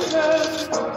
Jesus.